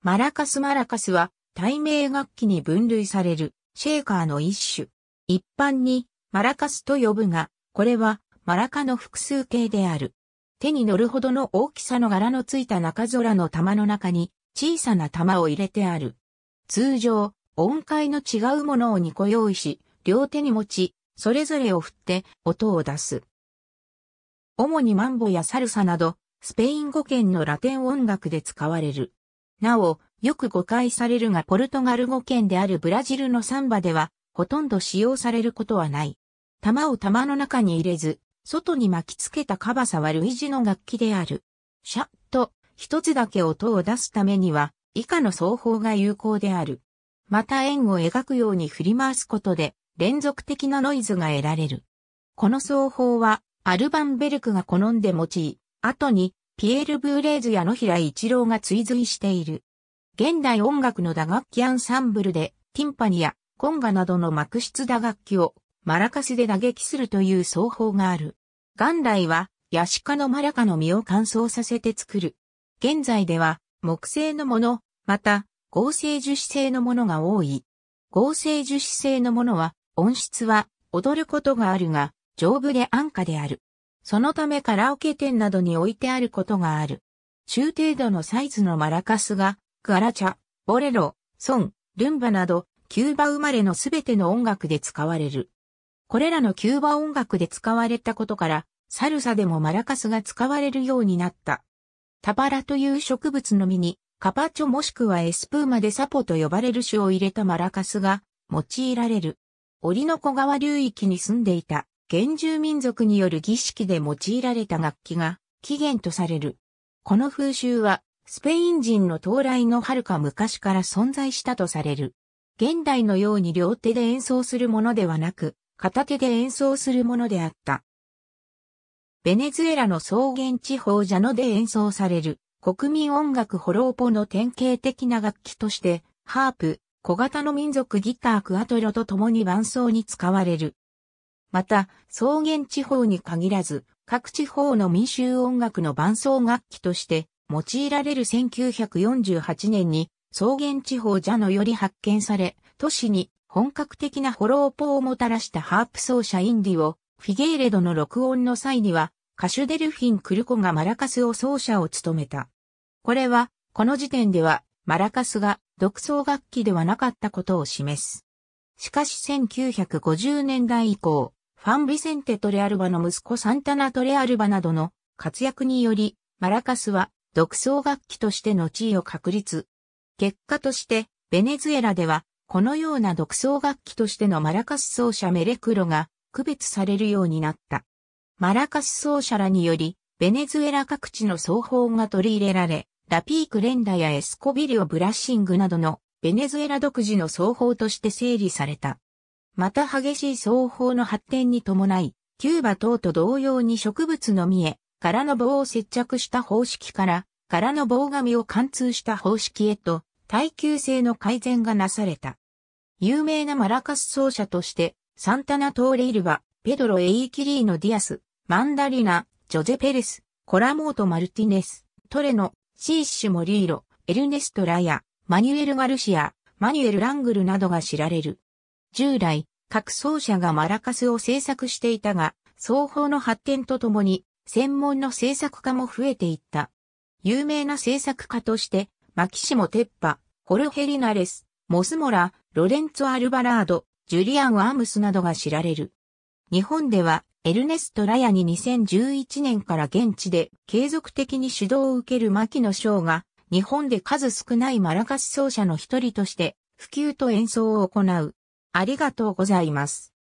マラカスマラカスは、対名楽器に分類される、シェーカーの一種。一般に、マラカスと呼ぶが、これは、マラカの複数形である。手に乗るほどの大きさの柄のついた中空の玉の中に、小さな玉を入れてある。通常、音階の違うものを2個用意し、両手に持ち、それぞれを振って音を出す。主にマンボやサルサなど、スペイン語圏のラテン音楽で使われる。なお、よく誤解されるがポルトガル語圏であるブラジルのサンバでは、ほとんど使用されることはない。玉を玉の中に入れず、外に巻きつけたカバサは類似の楽器である。シャッと、一つだけ音を出すためには、以下の奏法が有効である。また円を描くように振り回すことで、連続的なノイズが得られる。この奏法は、アルバンベルクが好んで用い、後に、ピエール・ブーレーズや野平一郎が追随している。現代音楽の打楽器アンサンブルで、ティンパニやコンガなどの幕室打楽器をマラカスで打撃するという奏法がある。元来は、ヤシ科のマラカの実を乾燥させて作る。現在では、木製のもの、また、合成樹脂製のものが多い。合成樹脂製のものは、音質は踊ることがあるが、丈夫で安価である。そのためカラオケ店などに置いてあることがある。中程度のサイズのマラカスが、ガラチャ、ボレロ、ソン、ルンバなど、キューバ生まれのすべての音楽で使われる。これらのキューバ音楽で使われたことから、サルサでもマラカスが使われるようになった。タバラという植物の実に、カパチョもしくはエスプーマでサポと呼ばれる種を入れたマラカスが用いられる。オリノコ川流域に住んでいた原住民族による儀式で用いられた楽器が起源とされる。この風習はスペイン人の到来の遥か昔から存在したとされる。現代のように両手で演奏するものではなく、片手で演奏するものであった。ベネズエラの草原地方ジャノで演奏される国民音楽ホローポの典型的な楽器として、ハープ、小型の民族ギタークアトロと共に伴奏に使われる。また、草原地方に限らず、各地方の民衆音楽の伴奏楽器として用いられる1948年に草原地方ジャノより発見され、都市に本格的なホローポーをもたらしたハープ奏者インディオ、フィゲーレドの録音の際には、歌手デルフィン・クルコがマラカスを奏者を務めた。これは、この時点では、マラカスが独奏楽器ではなかったことを示す。しかし1950年代以降、ファン・ビセンテ・トレアルバの息子サンタナ・トレアルバなどの活躍により、マラカスは独奏楽器としての地位を確立。結果として、ベネズエラでは、このような独奏楽器としてのマラカス奏者メレクロが区別されるようになった。マラカス奏者らにより、ベネズエラ各地の奏法が取り入れられ、ラピークレンダやエスコビリオブラッシングなどのベネズエラ独自の奏法として整理された。また激しい奏法の発展に伴い、キューバ等と同様に植物の実へ、柄の棒を接着した方式から、柄の棒紙を貫通した方式へと、耐久性の改善がなされた。有名なマラカス奏者として、サンタナ・トーレイルバ、ペドロ・エイキリーノ・ディアス、マンダリナ、ジョゼ・ペレス、コラモート・マルティネス、トレノ、シーッシュ・モリーロ、エルネスト・ラヤ、マニュエル・ガルシア、マニュエル・ラングルなどが知られる。従来、各奏者がマラカスを制作していたが、奏法の発展とともに、専門の制作家も増えていった。有名な制作家として、マキシモ・テッパ、ホルヘリナレス、モスモラ、ロレンツォ・アルバラード、ジュリアン・アームスなどが知られる。日本では、エルネスト・ラヤに2011年から現地で継続的に指導を受ける牧野翔が、日本で数少ないマラカス奏者の一人として、普及と演奏を行う。ありがとうございます。